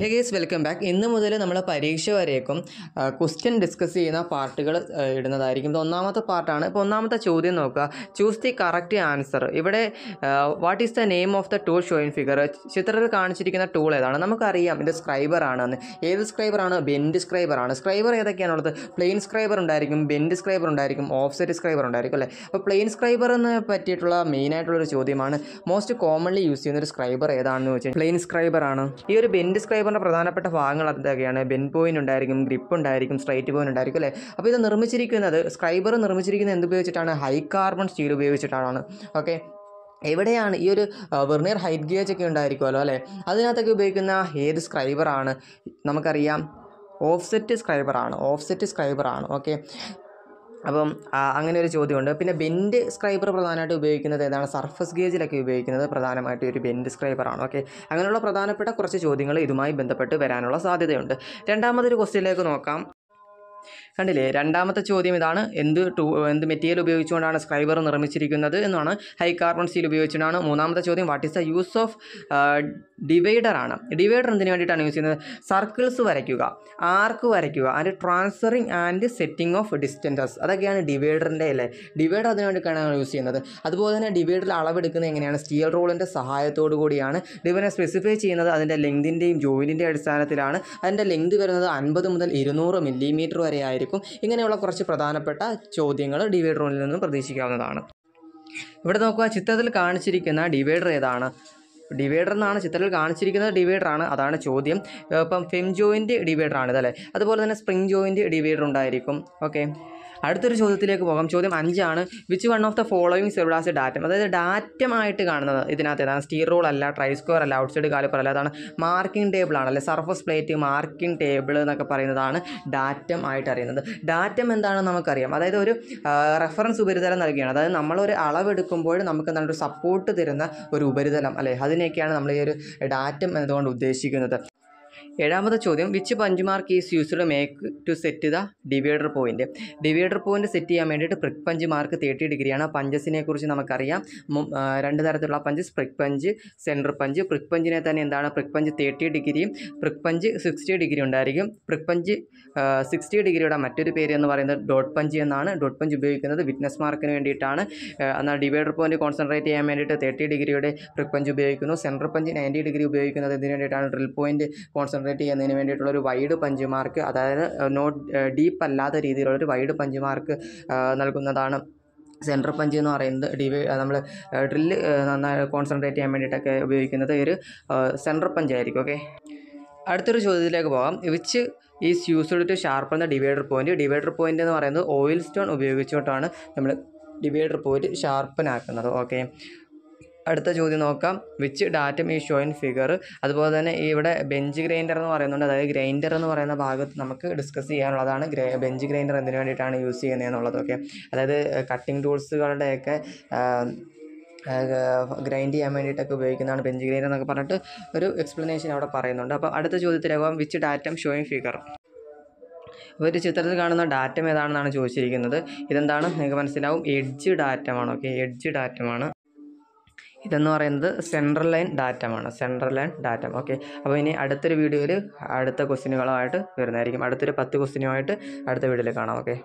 ഹേ guys welcome back ഇന്ന് മുതൽ നമ്മൾ പരീക്ഷ വരേക്കും ക്വസ്റ്റ്യൻ ഡിസ്കസ് ചെയ്യുന്ന പാർട്ടുകൾ ഇടുന്നതായിരിക്കും. ഇത് ഒന്നാമത്തെ പാർട്ടാണ് ഇപ്പോൾ ഒന്നാമത്തെ ചോദ്യം നോക്കുക. ചൂസ് ദി കറക്റ്റ് ആൻസർ ഇവിടെ what is the name of the tool shown in figure ചിത്രത്തിൽ കാണിച്ചിരിക്കുന്ന ടൂൾ ഏതാണ്? നമുക്കറിയാം ഇത് സ്ക്രൈബർ ആണെന്ന്. ഏത് സ്ക്രൈബറാണ് ബെൻഡ് സ്ക്രൈബർ ആണ്. സ്ക്രൈബർ ഏതൊക്കെയാണുള്ളത് പ്ലെയിൻ സ്ക്രൈബർ ഉണ്ടായിരിക്കും ബെൻഡ് സ്ക്രൈബർ ഉണ്ടായിരിക്കും ഓഫ്സെറ്റ് സ്ക്രൈബർ ഉണ്ടായിരിക്കും അല്ലേ? അപ്പോൾ പ്ലെയിൻ സ്ക്രൈബറിന് പറ്റിയിട്ടുള്ള മെയിൻ ആയിട്ടുള്ളൊരു ചോദ്യമാണ്. മോസ്റ്റ് കോമൺലി യൂസ് ചെയ്യുന്ന ഒരു സ്ക്രൈബർ ഏതാണെന്ന് വെച്ചാൽ പ്ലെയിൻ സ്ക്രൈബർ ആണ്. ഈ ഒരു ബെൻഡ് സ്ക്രൈബറിന്റെ പ്രധാനപ്പെട്ട ഭാഗങ്ങൾ എന്തൊക്കെയാണ് ബെൻ പോയിന്റ് ഉണ്ടായിരിക്കും ഗ്രിപ്പ് ഉണ്ടായിരിക്കും സ്ട്രൈറ്റ് പോയിന്റ് ഉണ്ടായിരിക്കും അല്ലേ? അപ്പോൾ ഇത് നിർമ്മിച്ചിരിക്കുന്നത് സ്ക്രൈബർ നിർമ്മിച്ചിരിക്കുന്നത് എന്ത് ഉപയോഗിച്ചിട്ടാണ്? ഹൈ കാർബൺ സ്റ്റീൽ ഉപയോഗിച്ചിട്ടാണ്. ഓക്കെ? എവിടെയാണ്? ഈ ഒരു വെർണിയർ ഹൈറ്റ് ഗേജ് ഒക്കെ ഉണ്ടായിരിക്കുമല്ലോ അല്ലേ? അതിനകത്തൊക്കെ ഉപയോഗിക്കുന്ന ഏത് സ്ക്രൈബറാണ് നമുക്കറിയാം ഓഫ്സെറ്റ് സ്ക്രൈബറാണ് ഓഫ്സെറ്റ് സ്ക്രൈബറാണ് ഓക്കെ? അപ്പം അങ്ങനെ ഒരു ചോദ്യമുണ്ട്. പിന്നെ ബെൻഡ് സ്ക്രൈബർ പ്രധാനമായിട്ട് ഉപയോഗിക്കുന്നത് ഏതാണ്? സർഫസ് ഗേജിലൊക്കെ ഉപയോഗിക്കുന്നത് പ്രധാനമായിട്ട് ഒരു ബെൻഡ് സ്ക്രൈബറാണ് ഓക്കെ. അങ്ങനെയുള്ള പ്രധാനപ്പെട്ട കുറച്ച് ചോദ്യങ്ങൾ ഇതുമായി ബന്ധപ്പെട്ട് വരാനുള്ള സാധ്യതയുണ്ട്. രണ്ടാമതൊരു ക്വസ്റ്റ്യനിലേക്ക് നോക്കാം. കണ്ടില്ലേ? രണ്ടാമത്തെ ചോദ്യം ഇതാണ്. എന്ത് ടൂ എന്ത് മെറ്റീരിയൽ ഉപയോഗിച്ചുകൊണ്ടാണ് സ്ക്രൈബർ നിർമ്മിച്ചിരിക്കുന്നത് എന്നാണ്. ഹൈ കാർബൺ സ്റ്റീൽ ഉപയോഗിച്ചുകൊണ്ടാണ് മൂന്നാമത്തെ ചോദ്യം. What is the use of divider ആണ്. ഡിവൈഡർ എന്തിനു വേണ്ടിയിട്ടാണ് യൂസ് ചെയ്യുന്നത്? സർക്കിൾസ് വരയ്ക്കുക. ആർക്ക് വരയ്ക്കുക. And transferring and setting of distances അതൊക്കെയാണ് ഡിവൈഡറിന്റെ അല്ലേ? ഡിവൈഡർ അതിനു വേണ്ടിയിട്ടാണ് യൂസ് ചെയ്യുന്നത്. അതുപോലെ തന്നെ ഡിവൈഡറിൽ അളവെടുക്കുന്നത് എങ്ങനെയാണ്? സ്റ്റീൽ റോളിന്റെ സഹായത്തോടു കൂടിയാണ്. ഡിവൈഡർ സ്പെസിഫൈ ചെയ്യുന്നത് അതിന്റെ ലെങ്തിന്റെയും ജോയിന്റിന്റെ അടിസ്ഥാനത്തിലാണ്. അതിന്റെ ലെങ്ത് വരുന്നത് അൻപത് മുതൽ ഇരുന്നൂറ് മില്ലിമീറ്റർ വരെ ആയിരിക്കും ഇങ്ങനെയുള്ള കുറച്ച് പ്രധാനപ്പെട്ട ചോദ്യങ്ങൾ ഡിവൈഡർ റോളിൽ നിന്ന് പ്രതീക്ഷിക്കാവുന്നതാണ്. ഇവിടെ നോക്കുക ചിത്രത്തിൽ കാണിച്ചിരിക്കുന്ന ഡിവൈഡർ ഏതാണ്? ഡിവൈഡർ എന്നാണ് ചിത്രത്തിൽ കാണിച്ചിരിക്കുന്നത് ഡിവൈഡർ ആണ്. അതാണ് ചോദ്യം. ഇപ്പം ഫെം ജോയിന്റ് ഡിവൈഡർ ആണ് ഇതല്ലേ അതുപോലെ തന്നെ സ്പ്രിംഗ് ജോയിന്റ് ഡിവൈഡർ ഉണ്ടായിരിക്കും. ഓക്കെ. അടുത്തൊരു ചോദ്യത്തിലേക്ക് പോകാം. ചോദ്യം അഞ്ചാണ്. Which one of the following as datum അതായത് ഡാറ്റമായിട്ട് കാണുന്നത് ഇതിനകത്ത് ഏതാണ്? സ്റ്റീർ റോൾ അല്ല ട്രൈ സ്ക്വയർ അല്ല ഔട്ട്സൈഡ് കാലിപ്പർ അല്ല അതാണ് മാർക്കിംഗ് ടേബിൾ ആണ്. അല്ലെ? സർഫസ് പ്ലേറ്റ് മാർക്കിംഗ് ടേബിൾ എന്നൊക്കെ പറയുന്നതാണ് ഡാറ്റം ആയിട്ട് അറിയുന്നത്. ഡാറ്റം എന്താണെന്ന് നമുക്കറിയാം. അതായത് ഒരു റെഫറൻസ് ഉപരിതലം നൽകുകയാണ് അതായത് നമ്മളൊരു അളവെടുക്കുമ്പോൾ നമുക്ക് എന്താണ് ഒരു സപ്പോർട്ട് തരുന്ന ഒരു ഉപരിതലം. അല്ലേ? അതിനെയൊക്കെയാണ് നമ്മൾ ഈ ഒരു ഡാറ്റം എന്നതുകൊണ്ട് ഉദ്ദേശിക്കുന്നത്. ഏഴാമത്തെ ചോദ്യം which punch mark is used make to set the divider point divider point set ചെയ്യാൻ വേണ്ടിയിട്ട് പ്രിക് പഞ്ച് മാർക്ക് തേർട്ടി ഡിഗ്രിയാണ് പഞ്ചസിനെ കുറിച്ച് നമുക്കറിയാം. രണ്ട് തരത്തിലുള്ള punches prick punch centre punch prick പഞ്ചിനെ തന്നെ എന്താണ്? പ്രിക് പഞ്ച് തേർട്ടി ഡിഗ്രിയും പ്രിക് പഞ്ച് സിക്സ്റ്റി ഡിഗ്രി ഉണ്ടായിരിക്കും. പ്രിക് പഞ്ച് സിക്സ്റ്റി ഡിഗ്രിയുടെ മറ്റൊരു പേര് എന്ന് പറയുന്നത് ഡോട്ട് പഞ്ച് എന്നാണ്. ഡോട്ട് പഞ്ച് ഉപയോഗിക്കുന്നത് വിറ്റ്നസ് മാർക്കിന് വേണ്ടിയിട്ടാണ്. എന്നാൽ ഡിവൈഡർ പോയിന്റ് കോൺസെൻട്രേറ്റ് ചെയ്യാൻ വേണ്ടിയിട്ട് തേർട്ടി ഡിഗ്രിയുടെ പ്രിക് പഞ്ച് ഉപയോഗിക്കുന്നു. സെന്റർ പഞ്ച് നയന്റി ഡിഗ്രി ഉപയോഗിക്കുന്നത് ഇതിന് വേണ്ടിയിട്ടാണ്? ഡ്രിൽ പോയിന്റ് കോൺസെൻട്രേറ്റ് ചെയ്യുന്നതിന് വേണ്ടിയിട്ടുള്ള ഒരു വൈഡ് പഞ്ച് മാർക്ക് അതായത് നോട്ട് ഡീപ്പ് അല്ലാത്ത രീതിയിലുള്ള ഒരു വൈഡ് പഞ്ച് മാർക്ക് നൽകുന്നതാണ്. സെൻട്രൽ പഞ്ച് എന്ന് പറയുന്നത് ഡിവൈ നമ്മൾ ഡ്രില്ല് നന്നായി കോൺസെൻട്രേറ്റ് ചെയ്യാൻ വേണ്ടിയിട്ടൊക്കെ ഉപയോഗിക്കുന്നത് ഒരു സെൻട്രൽ പഞ്ച് ആയിരിക്കും ഓക്കെ അടുത്തൊരു ചോദ്യത്തിലേക്ക് പോകാം. Which is used to sharpen the divider point divider point എന്ന് പറയുന്നത് ഓയിൽ സ്റ്റോൺ ഉപയോഗിച്ചുകൊണ്ടാണ് നമ്മൾ ഡിവൈഡർ പോയിന്റ് ഷാർപ്പനാക്കുന്നത് ഓക്കെ അടുത്ത ചോദ്യം നോക്കാം. വിച്ച് ഡാറ്റം ഈ ഷോയിൻ ഫിഗർ അതുപോലെ തന്നെ ഇവിടെ ബെഞ്ച് ഗ്രൈൻഡർ എന്ന് പറയുന്നുണ്ട്. അതായത് ഗ്രൈൻഡർ എന്ന് പറയുന്ന ഭാഗത്ത് നമുക്ക് ഡിസ്കസ് ചെയ്യാനുള്ളതാണ്. ബെഞ്ച് ഗ്രൈൻഡർ എന്തിനു വേണ്ടിയിട്ടാണ് യൂസ് ചെയ്യുന്നത് എന്നുള്ളതൊക്കെ അതായത് കട്ടിംഗ് ടൂൾസുകളുടെയൊക്കെ ഗ്രൈൻഡ് ചെയ്യാൻ വേണ്ടിയിട്ടൊക്കെ ഉപയോഗിക്കുന്നതാണ് ബെഞ്ച് ഗ്രൈൻഡർ എന്നൊക്കെ പറഞ്ഞിട്ട് ഒരു എക്സ്പ്ലനേഷൻ അവിടെ പറയുന്നുണ്ട്. അപ്പോൾ അടുത്ത ചോദ്യത്തിലാകും വിച്ച് ഡാറ്റം ഷോയിങ് ഫിഗർ ഒരു ചിത്രത്തിൽ കാണുന്ന ഡാറ്റം ഏതാണെന്നാണ് ചോദിച്ചിരിക്കുന്നത്. ഇതെന്താണ്? നിങ്ങൾക്ക് മനസ്സിലാവും. എഡ്ജ് ഡാറ്റമാണ് ഓക്കെ എഡ്ജ് ഡാറ്റമാണ് ഇതെന്ന് പറയുന്നത് central line datum central line datum okay അപ്പോൾ ഇനി അടുത്തൊരു വീഡിയോയിൽ അടുത്ത ക്വസ്റ്റ്യനുകളുമായിട്ട് വരുന്നതായിരിക്കും. അടുത്തൊരു പത്ത് ക്വസ്റ്റ്യനുമായിട്ട് അടുത്ത വീഡിയോയിൽ കാണാം. ഓക്കെ